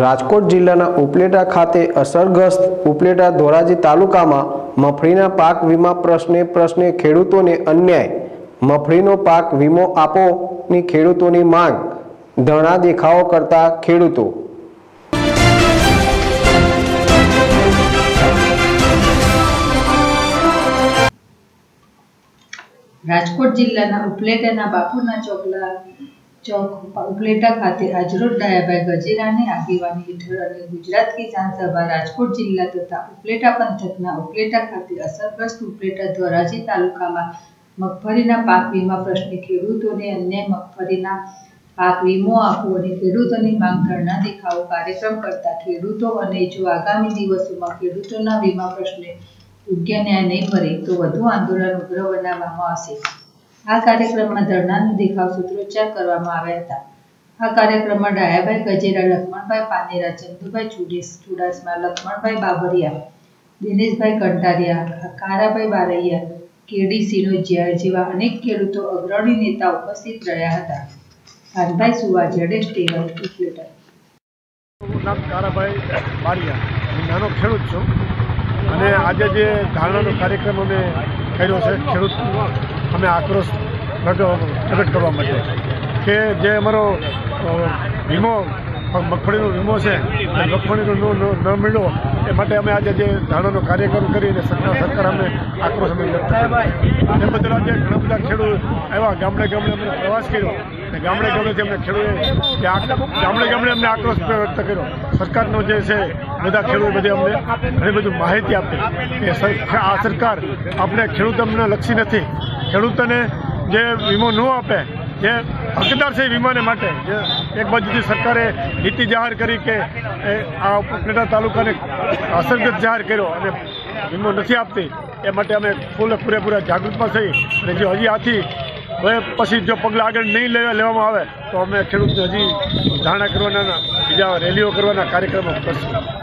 રાજકોટ જિલ્લાના ઉપલેટા ખાતે અસરગ્રસ્ત ઉપલેટા ધોરાજી તાલુકામાં મફળીના પાક વીમા પ્રશ્ને પ્રશ્ને ખેડૂતોને અન્યાય. મફળીનો પાક વીમો આપોની ખેડૂતોની માંગ. ધરણા દેખાવો કરતા ખેડૂતો. રાજકોટ જિલ્લાના ઉપલેટાના બાપુના ચોકલા ચોક ઉપલેટા ખાતે આજરોજ ડાયાભાઈ ગજેરાની આગેવાની હેઠળ અને ગુજરાત કિસાન રાજકોટ જિલ્લા તથા ઉપલેટા પંથકના ઉપલેટા ખાતે અસરગ્રસ્ત ઉપલેટા ધોરાજી તાલુકામાં મગફળીના પાક વીમા પ્રશ્ને ખેડૂતોને અન્ય મગફળીના પાક વીમો આપવો અને ખેડૂતોની માંગ ધરણા દેખાવો કાર્યક્રમ કરતા ખેડૂતો અને જો આગામી દિવસોમાં ખેડૂતોના વીમા પ્રશ્ને યોગ્ય ન્યાય નહીં મળે તો વધુ આંદોલન ઉગ્ર બનાવવામાં આવશે. આ કાર્યક્રમમાં ધરણાનું દેખાવ સૂત્રોચ્ચાર કરવામાં આવ્યા હતા. આ કાર્યક્રમમાં ડાયાભાઈ ગજેરા લક્ષ્મણભાઈ પાનેરા, ચંદુભાઈ ચુડીસ, ચુડાસમા લક્ષ્મણભાઈ બાબરિયા દિનેશભાઈ કંટારિયા, કારાભાઈ બારૈયા કેડી સિનોજિયા જેવા અનેક ખેડૂતો અગ્રણી નેતા ઉપસ્થિત રહ્યા હતા. ભાનભાઈ સુવા જડેશ ટેવલ ઉપલેટા હું નામ કારાભાઈ બારિયા. હું નાનો ખેડૂત છું. અને આજે જે ધારણાનો કાર્યક્રમ અમે કર્યો છે, ખેડૂત અમે આક્રોશ પ્રગ- પ્રગટ કરવા માટે કે જે અમારો અ, વીમો મગફળીનો વીમો છે મગફળીનો ન ન- મળ્યો, એ માટે અમે આજે જે ધારણાનો કાર્યક્રમ કરીને સરકાર સરકાર અમને આક્રોશ અમે વ્યક્ત એ બદલ આજે ઘણા બધા ખેડૂત આવ્યા. ગામડે ગામડે અમને પ્રવાસ કર્યો. અને ગામડે ગામડેથી અમને ખેડૂતે ગામડે ગામડે અમને આક્રોશ વ્યક્ત કર્યો. સરકારનો જે છે, બધા ખેડૂતો બધે અમને ઘણી બધી માહિતી આપી. કે આ સરકાર આપણે ખેડૂત અમને લક્ષી નથી. ખેડૂતોને જે વીમો ન આપે, જે હકદાર છે વીમાને માટે, જે એક બાજુથી સરકારે નીતિ જાહેર કરી કે આ ઉપલેટા તાલુકાને અસરગ્રસ્ત જાહેર કર્યો અને વીમો નથી આપતી. એ માટે અમે ફૂલ પૂરેપૂરા જાગૃતમાં થઈ અને જો હજી આથી હવે પછી જો પગલાં આગળ નહીં લેવા લેવામાં આવે, તો અમે ખેડૂતને હજી ધારણા કરવાના, બીજા રેલીઓ કરવાના કાર્યક્રમો કરશું.